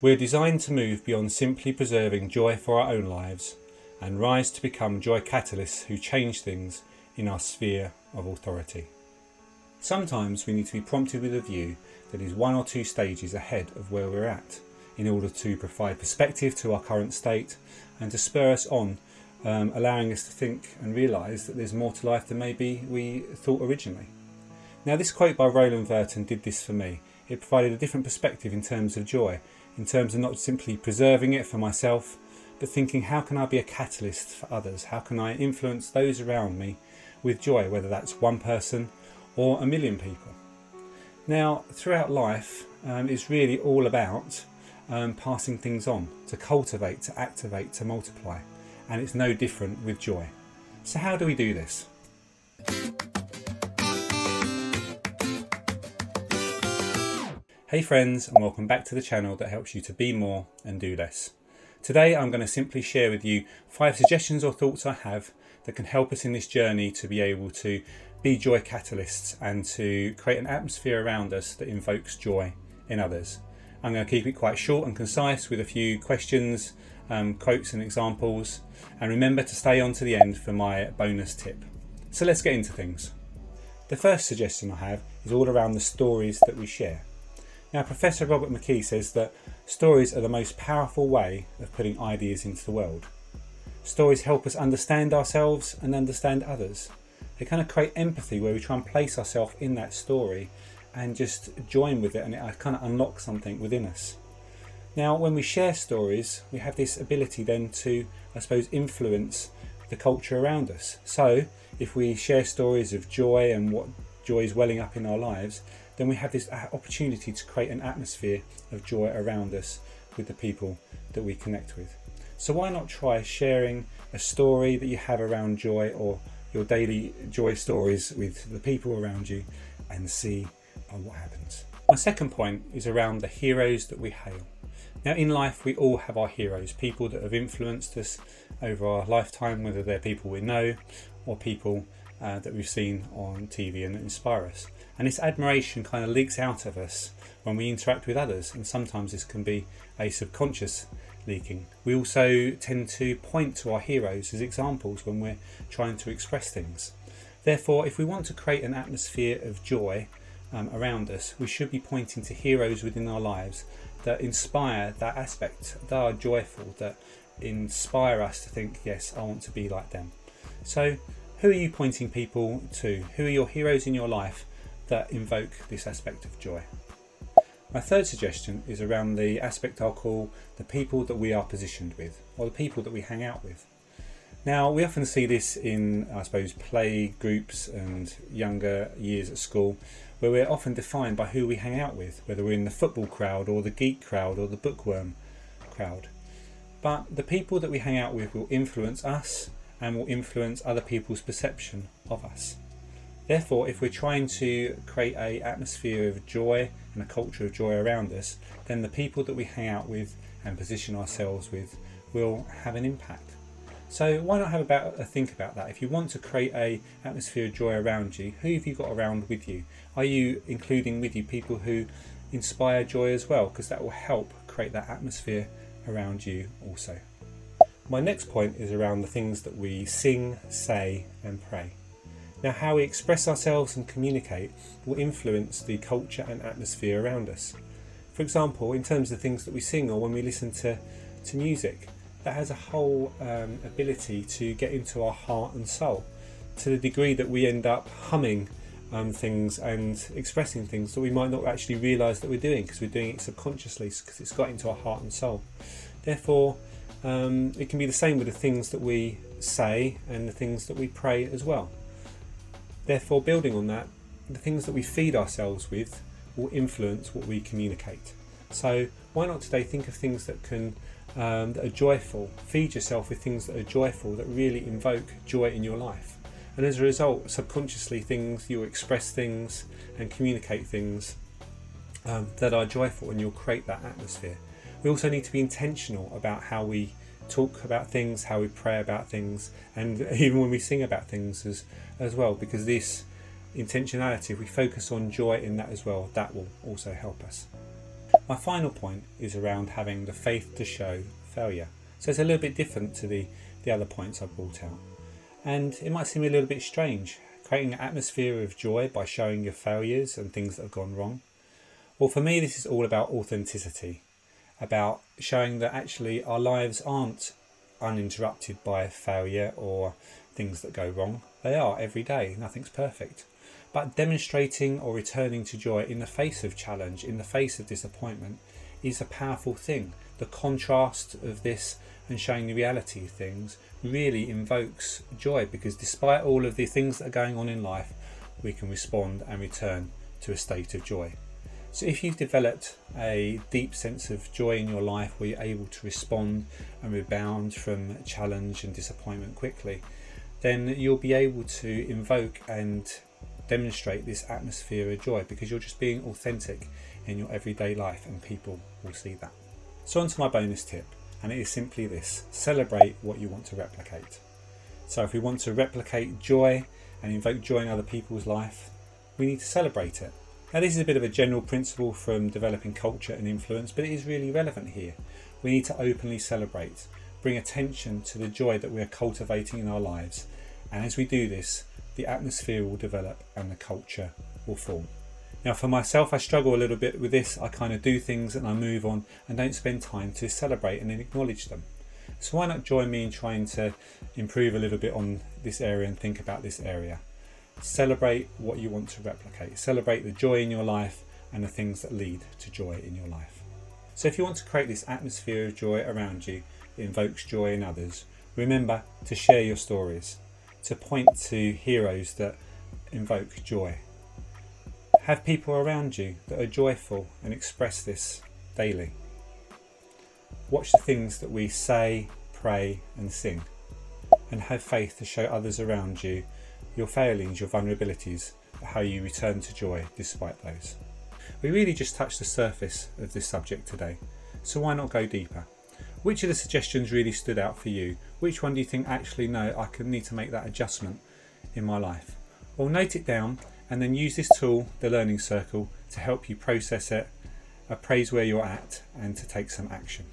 We're designed to move beyond simply preserving joy for our own lives and rise to become joy catalysts who change things in our sphere of authority. Sometimes we need to be prompted with a view that is one or two stages ahead of where we're at in order to provide perspective to our current state and to spur us on, um, allowing us to think and realise that there's more to life than maybe we thought originally. Now, this quote by Roland Worton did this for me. It provided a different perspective in terms of joy, in terms of not simply preserving it for myself, but thinking how can I be a catalyst for others? How can I influence those around me with joy, whether that's one person or a million people? Now, throughout life, um, it's really all about um, passing things on, to cultivate, to activate, to multiply. And it's no different with joy. So, how do we do this? Hey friends, and welcome back to the channel that helps you to be more and do less. Today I'm going to simply share with you five suggestions or thoughts I have that can help us in this journey to be able to be joy catalysts and to create an atmosphere around us that invokes joy in others. I'm going to keep it quite short and concise with a few questions, um, quotes, and examples. And remember to stay on to the end for my bonus tip. So let's get into things. The first suggestion I have is all around the stories that we share. Now, Professor Robert McKee says that stories are the most powerful way of putting ideas into the world. Stories help us understand ourselves and understand others. They kind of create empathy where we try and place ourselves in that story and just join with it and it kind of unlocks something within us. Now, when we share stories, we have this ability then to, I suppose, influence the culture around us. So, if we share stories of joy and what joy is welling up in our lives, then we have this opportunity to create an atmosphere of joy around us with the people that we connect with. So, why not try sharing a story that you have around joy or your daily joy stories with the people around you and see what happens? My second point is around the heroes that we hail. Now, in life, we all have our heroes, people that have influenced us over our lifetime, whether they're people we know or people uh, that we've seen on TV and inspire us. And this admiration kind of leaks out of us when we interact with others, and sometimes this can be a subconscious leaking. We also tend to point to our heroes as examples when we're trying to express things. Therefore, if we want to create an atmosphere of joy um, around us, we should be pointing to heroes within our lives that inspire that aspect, that are joyful, that inspire us to think, yes, I want to be like them. So, who are you pointing people to? Who are your heroes in your life that invoke this aspect of joy. My third suggestion is around the aspect I'll call the people that we are positioned with, or the people that we hang out with. Now, we often see this in, I suppose, play groups and younger years at school, where we're often defined by who we hang out with, whether we're in the football crowd or the geek crowd or the bookworm crowd. But the people that we hang out with will influence us and will influence other people's perception of us. Therefore, if we're trying to create a atmosphere of joy and a culture of joy around us, then the people that we hang out with and position ourselves with will have an impact. So why not have about a think about that? If you want to create a atmosphere of joy around you, who have you got around with you? Are you including with you people who inspire joy as well? Because that will help create that atmosphere around you also. My next point is around the things that we sing, say, and pray. Now, how we express ourselves and communicate will influence the culture and atmosphere around us. For example, in terms of things that we sing or when we listen to, to music, that has a whole um, ability to get into our heart and soul to the degree that we end up humming um, things and expressing things that we might not actually realize that we're doing because we're doing it subconsciously because it's got into our heart and soul. Therefore, um, it can be the same with the things that we say and the things that we pray as well. Therefore, building on that, the things that we feed ourselves with will influence what we communicate. So, why not today think of things that can um, that are joyful? Feed yourself with things that are joyful, that really invoke joy in your life. And as a result, subconsciously, things you'll express things and communicate things um, that are joyful, and you'll create that atmosphere. We also need to be intentional about how we talk about things, how we pray about things, and even when we sing about things as as well, because this intentionality, if we focus on joy in that as well, that will also help us. My final point is around having the faith to show failure. So it's a little bit different to the, the other points I've brought out. And it might seem a little bit strange, creating an atmosphere of joy by showing your failures and things that have gone wrong. Well, for me, this is all about authenticity, about showing that actually our lives aren't uninterrupted by failure or things that go wrong. They are every day, nothing's perfect. But demonstrating or returning to joy in the face of challenge, in the face of disappointment, is a powerful thing. The contrast of this and showing the reality of things really invokes joy because despite all of the things that are going on in life, we can respond and return to a state of joy. So, if you've developed a deep sense of joy in your life where you're able to respond and rebound from challenge and disappointment quickly, then you'll be able to invoke and demonstrate this atmosphere of joy because you're just being authentic in your everyday life and people will see that. So, on to my bonus tip, and it is simply this celebrate what you want to replicate. So, if we want to replicate joy and invoke joy in other people's life, we need to celebrate it. Now, this is a bit of a general principle from developing culture and influence, but it is really relevant here. We need to openly celebrate, bring attention to the joy that we are cultivating in our lives, and as we do this, the atmosphere will develop and the culture will form. Now, for myself, I struggle a little bit with this. I kind of do things and I move on and don't spend time to celebrate and acknowledge them. So, why not join me in trying to improve a little bit on this area and think about this area? Celebrate what you want to replicate, celebrate the joy in your life and the things that lead to joy in your life. So, if you want to create this atmosphere of joy around you that invokes joy in others, remember to share your stories to point to heroes that invoke joy. Have people around you that are joyful and express this daily. Watch the things that we say, pray, and sing, and have faith to show others around you your failings, your vulnerabilities, how you return to joy despite those. We really just touched the surface of this subject today, so why not go deeper? Which of the suggestions really stood out for you? Which one do you think actually no, I could need to make that adjustment in my life? Well, note it down and then use this tool, the Learning Circle, to help you process it, appraise where you're at, and to take some action.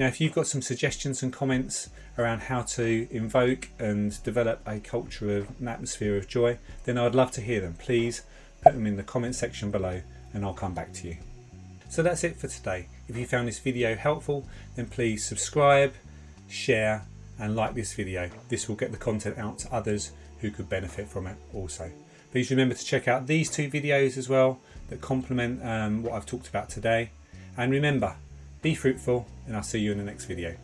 Now, if you've got some suggestions and comments around how to invoke and develop a culture of an atmosphere of joy, then I'd love to hear them. Please put them in the comment section below and I'll come back to you. So that's it for today. If you found this video helpful, then please subscribe, share, and like this video. This will get the content out to others who could benefit from it also. Please remember to check out these two videos as well that complement um, what I've talked about today. And remember, be fruitful, and I'll see you in the next video.